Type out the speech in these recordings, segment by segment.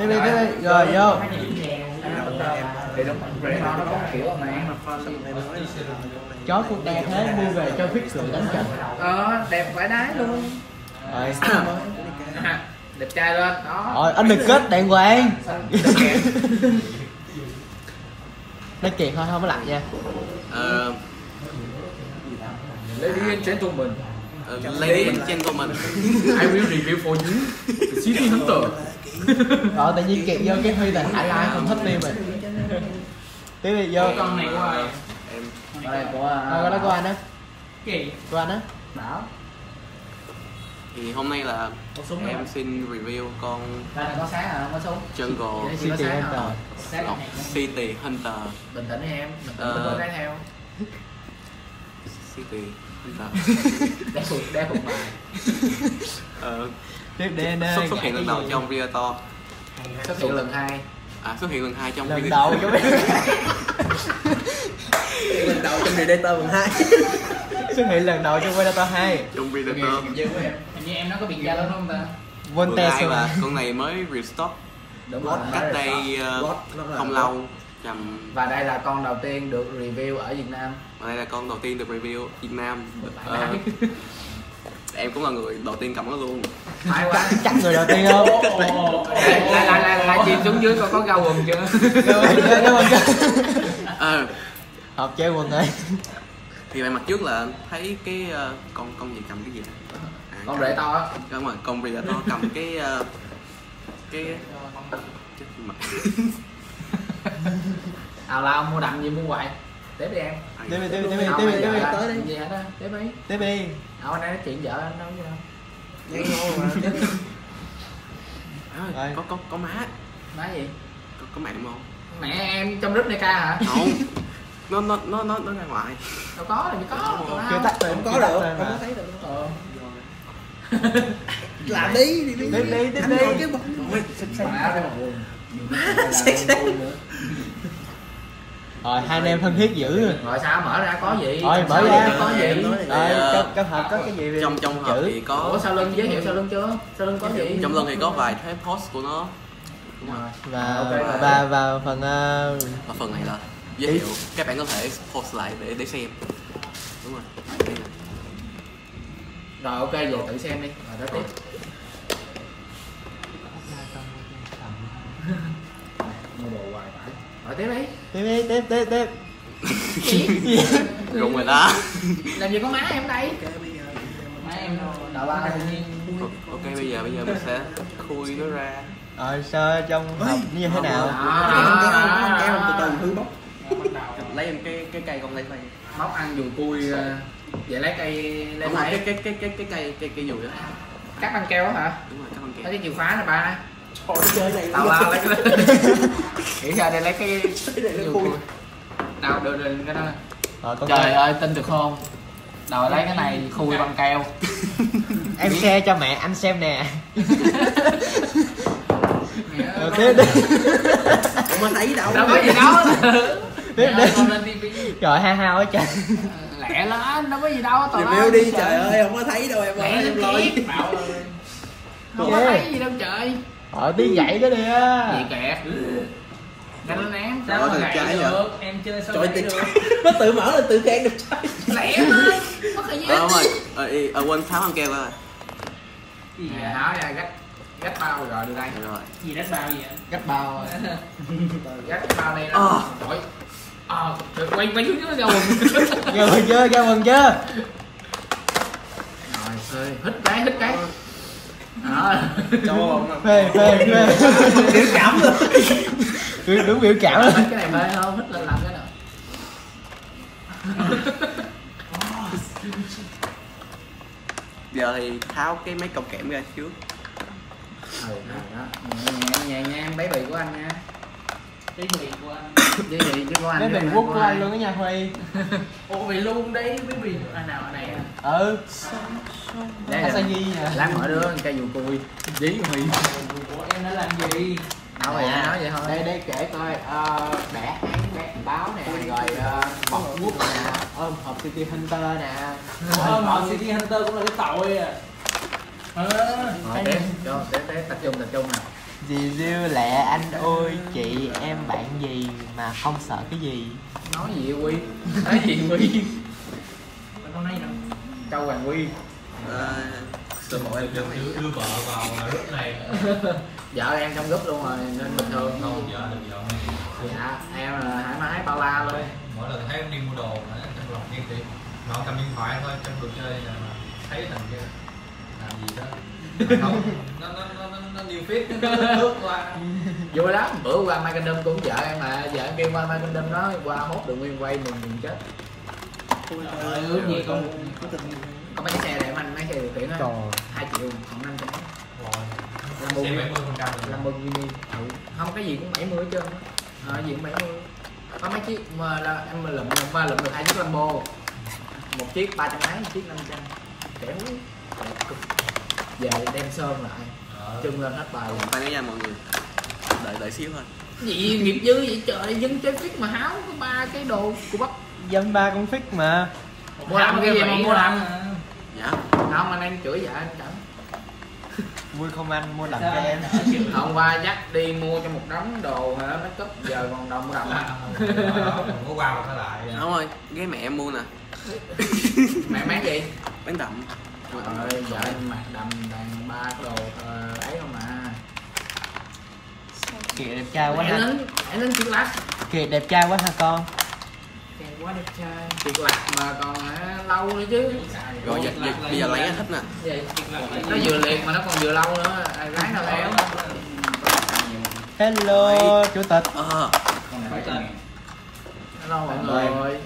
tiếp đi tiếp đi. Rồi vô. Thì đúng rồi nó có kiểu này chó cũng đe thế mua về cho phích sự đánh trận. Ờ đẹp vãi đái luôn. Rồi đẹp trai lên đó. Rồi anh được kết đàng hoàng. Nói kiệt thôi không có lạnh nha. Ờ, Ladies and gentlemen ờ, Ladies and gentlemen I will review for you. The City Hunter rồi tự nhiên kiệt vô cái huy là hải lai không thích tim rồi tiếp đi vô. Con này của ai? Em. Ở đây của Ờ, cái đó của anh á. Kỳ của anh á. Bảo. Thì hôm nay là Có súng em không? xin review con Đây là có sáng hả? Không có súng. Jungle City có sáng Hunter. Ngọc này City Hunter. Bình tĩnh đi em. Bình tĩnh Ờ. tôi cái theo City Hunter. Đeo phục đeo phục bài. Ờ, tiếp đi anh ơi xuất, xuất hiện lần đầu gì? trong Predator Xuất hiện lần hai. À xuất hiện lần hai trong lần đầu cho biết lần đầu trong Predator phần 2 xuất hiện lần đầu trong Predator 2 trong Predator hình như em nó có biệt danh đúng không ta? Voltes hai mà con này mới restock Đúng rồi cách đây ờ, không lâu chầm Và đây là con đầu tiên được review ở Việt Nam. Và đây là con đầu tiên được review Việt Nam. Ờ. em cũng là người đầu tiên cầm nó luôn. Phải quá. Chắc người đầu tiên không Lại lại lại lại chìm xuống dưới coi có gao quần chưa? Cảm ơn chưa Ờ, học chơi quần rồi thì bề mặt trước là thấy cái ờ, con con gì cầm cái gì? À, Con cầm- rể to á. Đúng rồi con Predator cầm cái ờ, cái chết mặt À là ông mua đậm gì mua hoài. Tiếp đi em. Tiếp đi tiếp đi tiếp đi tiếp đi tới đi. Gì hết á Tiếp đi. Tiếp đi Ông anh ấy nói chuyện vợ anh đâu gì đâu Nhảy ngô mà à, Rồi. có có có má. Nói gì? Có, có mẹ đúng không Mẹ em trong group này ca hả? Không. Nó nó nó nó nó ra ngoài. Đâu có gì có chưa tắt rồi không có được không có thấy được Ờ. làm đi đi đi đi, đi. cái bóng Má cái Xách xách. Rồi hai anh em thân thiết dữ rồi Rồi sao mở ra có gì? Rồi, Trong mở ra. có gì? Rồi ờ, trong, hộp có cái gì trong trong hộp chữ thì có Ủa sau lưng giới thiệu sau lưng chưa? Sau lưng có gì? Trong lưng thì có vài thế post của nó. Đúng rồi và Ok, rồi. và và phần ờ, và phần này là giới thiệu. Các bạn có thể post lại để để xem. Đúng rồi. Rồi ok về tự xem đi. Rồi đó tiếp. Mua đồ hoài phải Rồi tiếp đi. Tiếp đi tiếp tiếp tiếp. Rụng rồi đó. Làm gì có má em đây? Má em ba nhiên ok bây giờ bây giờ mình sẽ khui nó ra. Rồi sao trong hộp như thế nào. Kéo kéo không từ từ hư bóng lấy em cái cái cây con lấy cây Móc ăn dù cui ờ, Vậy lấy cây lấy rồi cái cái cái cái cái cây cái cây dùi đó. Cắt băng keo hả? Đúng rồi các con Lấy kẹo cái chìa khóa nè ba Trời chơi này Tao la lấy cái Nghĩ ra đây lấy cái này nó khui. Nào đưa đưa cái đó. Rồi con Trời ơi tin được không? Rồi lấy cái này khui băng keo. Em share cho mẹ anh xem nè. Mẹ ơi, rồi tiếp đi Không có thấy đâu? Đâu có gì đâu. Tiếp đi rồi ha hao hết trời. Lẹ lên đâu có gì đâu tao Review đi trời ơi không có thấy đâu em ơi Lẹ em lên kiếp. Không có thấy gì đâu trời rồi tí dậy cái đi á. Gì kẹt lên em sao mà gãy được? em chơi sao Trời gãy được? nó tự mở lên tự khen được trái Lẹ lên Mất thời ờ gian đúng rồi ờ, ờ, quên tháo keo ra rồi. Gì vậy? Tháo ra gách Gách bao rồi đưa đây. Rồi. Gì đất bao vậy? Gách bao rồi. Gách bao đây Ờ. đó Trời Ờ, trời, quay quay xuống dưới ra quần. Ra mừng chưa? Ra mừng chưa? Rồi, hít cái, hít cái Đó cho phê phê phê. biểu cảm luôn. Đúng, đúng biểu cảm luôn. Cái này mê không? Hít lên làm cái nào? Giờ thì tháo cái mấy cọng kẽm ra trước. Ừ, đó. Nhẹ nhẹ nhẹ, bé bì của anh nha. Cái gì của anh. Với gì chứ của anh cái bình quốc của anh luôn đó nha huy. Ủa vậy luôn đấy với bì anh nào? Ở đây à ừ. Đây là gì nha Lát mọi đứa cây dù cùi. Dí mì của em nó làm gì? Đâu vậy, nói vậy thôi. đây đây kể coi. Ờ, bẻ án bẻ báo nè rồi uh, bọc quốc nè. Ôm hộp city hunter nè. Ờ mà city hunter cũng là cái tội à. Ờ. Rồi, tiếp, cho, tiếp, tiếp, tập trung, tập trung nè. Dì riêu lẹ anh ơi chị em bạn gì mà không sợ cái gì? Nói gì quy? Nói gì quy châu hoàng Tôi mọi em đưa, đưa vợ vào lúc này. Vợ em trong group luôn rồi nên bình thường. Không vợ được vợ dạ em là thoải mái bao la luôn. Mỗi lần thấy em đi mua đồ mà trong lòng ghen tị mà cầm điện thoại thôi trong đồ chơi là thấy thằng kia làm gì đó. Không nó nó nó nó, nó nhiều phết nó lướt qua. Vui lắm bữa qua Mai cũng vợ em mà vợ em kêu qua Mai đó qua hốt được nguyên quay mình mình chết Trời ước gì con có mấy cái xe để anh mấy xe điều khiển á hai triệu khoảng năm trăm. Mươi phần trăm Lamborghini. Ừ. không cái gì cũng 70 hết trơn á. Ờ gì cũng 70 có mấy chiếc mà là em lụm ba lụm được hai chiếc Lambo. Một chiếc ba trăm mấy một chiếc năm trăm. Kẻo đẹp cực. Về đem sơn lại. Trưng lên hết bài. Tay nói nha mọi người. Đợi đợi xíu thôi. Gì nghiệp dư vậy trời dân chơi phít mà háo có ba cái đồ của bắp Dân ba con phích mà. Mua làm cái gì mà mua làm dạ. Không anh em chửi vợ anh chẳng. Vui không anh? Mua làm cho em. Hôm qua dắt đi mua cho một đống đồ hả? Make up giờ còn đồng đồng. Không có qua một cái lại. Không ơi ghé mẹ em mua nè. Mẹ bán gì? Bán đậm. Trời ơi, vợ anh mặc đầm đàn ba cái đồ ờ, ấy không mà Kìa đẹp trai quá Em ha. em Kìa đẹp trai quá ha con Kèm quá đẹp trai. Triệt lạc mà còn lâu nữa chứ. Rồi giờ, giờ, bây giờ lấy thích nè. Vậy, Nó vừa liệt mà nó còn vừa lâu nữa. Ai Gái nào theo Hello chủ tịch. Ờ. Hello mọi người.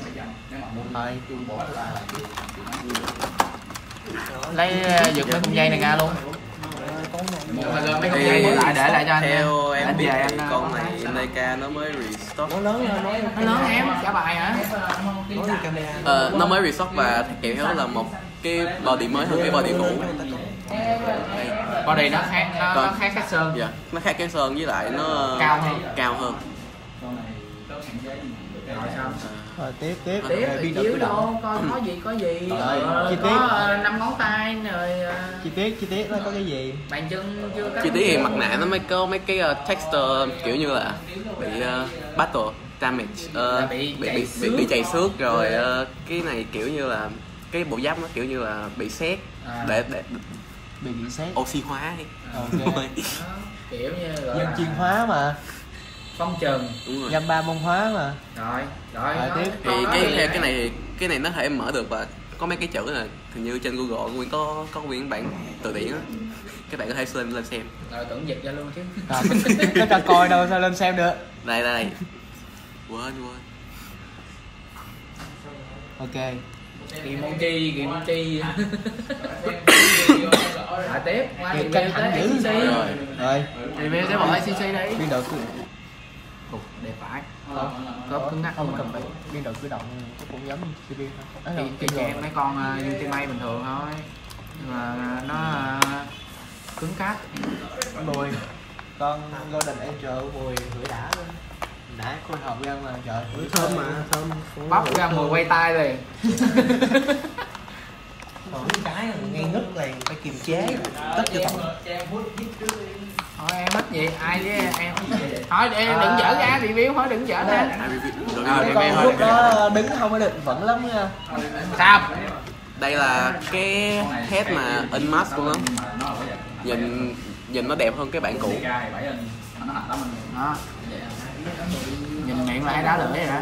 Lấy ờ, giật mấy con dây này ra luôn mấy con dây lại để lại cho anh theo em anh biết về thì anh, con ờ, này Neca nó mới restock. Nó lớn em, trả bài hả? ờ, nó mới restock và kèm theo là một cái body mới hơn cái body cũ. Body nó khác, nó, nó Còn- khác cách sơn. Dạ nó khác cái sơn với lại nó Cao hơn. cao hơn. Rồi sao? Rồi tiếp tiếp tiếp Rồi, chiếu vô coi có gì có gì Rồi, Ờ, chi có tiết. ờ, năm ngón tay rồi ờ, Chi tiết chi tiết nó có cái gì bàn chân chưa chi tiết thì mặt nạ nó mới có mấy cái uh, texture kiểu như là bị uh, battle damage uh, bị bị bị chảy bị, xước. bị chảy xước rồi uh, cái này kiểu như là cái bộ giáp nó kiểu như là bị sét À. để để Bị bị xét oxy hóa ấy. Ok Đó, kiểu như gọi Dân là chuyên hóa mà phong trần. Đúng rồi. Dăm ba môn hóa mà. Rồi rồi. Rồi, nói- tiếp. thì cái cái, cái này thì- cái này nó thể mở được và có mấy cái chữ là hình như trên Google nguyên có có nguyên bản từ điển á. Các bạn có thể lên lên xem. Rồi tưởng dịch ra luôn chứ. Có cho coi đâu sao lên xem được. Đây đây quên quên. Ok. Kỳ môn chi kỳ môn chi rồi tiếp. Review tới rồi. Rồi. Review tới bộ ACC đi biên độ cử cục đẹp phải khớp cứng ngắc không cần phải biên độ cử động nó cũng giống CPU thôi. thì thì em mấy con uh, Ultimate bình thường thôi. Nhưng mà nó ờ, cứng cáp. Mùi con golden angel mùi hửi đã luôn. Đã khôi hộp ra mà trời thơm mà thơm. Bóc ra mùi quay tay liền. Còn cái nghe ngất liền phải kiềm chế. Tất cho tổng thôi em hết gì ai với em thôi để đừng dở ra review thôi đừng dở ra. À, review, À, review. con lúc đó đứng không có định vẫn lắm nha. Sao? Đây là cái head mà unmask của nó nhìn nhìn nó đẹp hơn cái bản cũ đó nhìn miệng là hay đá lưỡi rồi đó.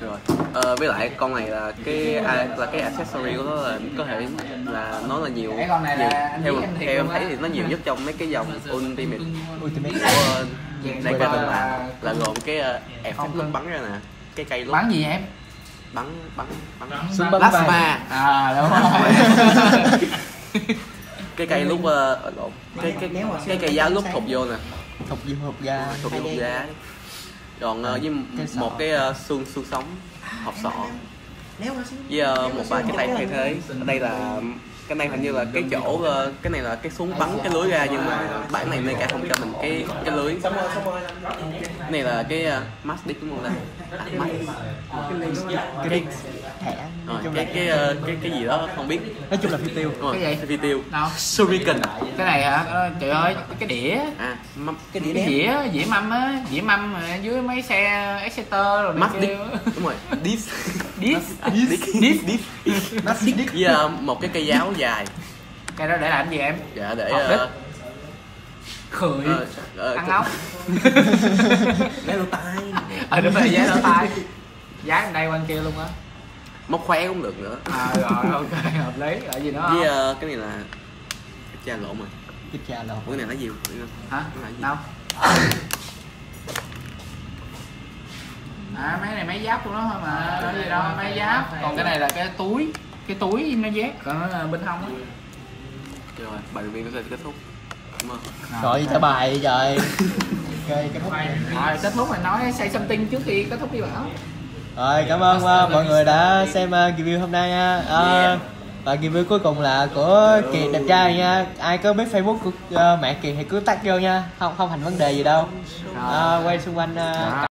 Rồi. Ờ, với lại con này là cái à, là cái accessory của nó là có thể là nó là nhiều, Cái con này nhiều theo theo em thấy thì nó nhiều nhất trong mấy cái dòng ultimate. Ultimate. Của đây từng là- là là gồm cái uh, effect Không lúc bắn ra nè. Cái cây lúc bắn gì em? Bắn bắn bắn. Super plasma. à đúng rồi cái cây lúc uh, lộn cái cái cái cây giá lúc thụt vô nè. Thục diêm hộp ga thụt vô hộp giá còn uh, với Cái một cái uh, xương xương sống hộp sọ. Với uh, một vài cái tay thay thế. Ở đây là cái này hình như là cái chỗ ờ, cái này là cái súng bắn cái lưới ra nhưng mà bản này Mega không cho mình cái cái lưới. Cái này là cái uh, mask disc đúng không ta? À, mask cái thẻ Rồi, cái cái ờ, cái cái gì đó không biết. Nói chung là phi tiêu. Đúng rồi, Cái gì? phi tiêu. Đâu? Shuriken cái này hả? Ờ, trời ơi cái đĩa. À mâm- cái đĩa cái đĩa. dĩa dĩa mâm á dĩa mâm ở dưới mấy xe Exeter rồi này mask kia. đúng rồi. Disc disc disc mask disc với ờ, một cái cây giáo dài. Cái đó để làm gì em? Dạ để Học ờ, ờ, ờ, ăn ốc. Để lỗ tai ờ đúng rồi giá lỗ tai giá bên đây quan kia luôn á móc khóe cũng được nữa. À rồi ok hợp lý. Ở gì nữa với không? ờ, cái này là cha lộn rồi. Tiếp cha lộn. Bữa này là gì? Hả? Cái này gì? đâu? À mấy này máy giáp của nó thôi mà có gì đâu máy giáp? còn cái này là cái túi. Cái túi nó dép còn nó là bên hông á. Rồi bài viên có thể kết thúc. Rồi trả bài trời. Ok kết thúc. Rồi kết thúc mình nói say something trước khi kết thúc đi bảo rồi cảm ơn uh, mọi người đã xem uh, review hôm nay nha uh, và review cuối cùng là của kiệt đẹp trai nha. Ai có biết facebook của uh, mẹ kiệt thì cứ tắt vô nha. Không không thành vấn đề gì đâu. Uh, quay xung quanh uh,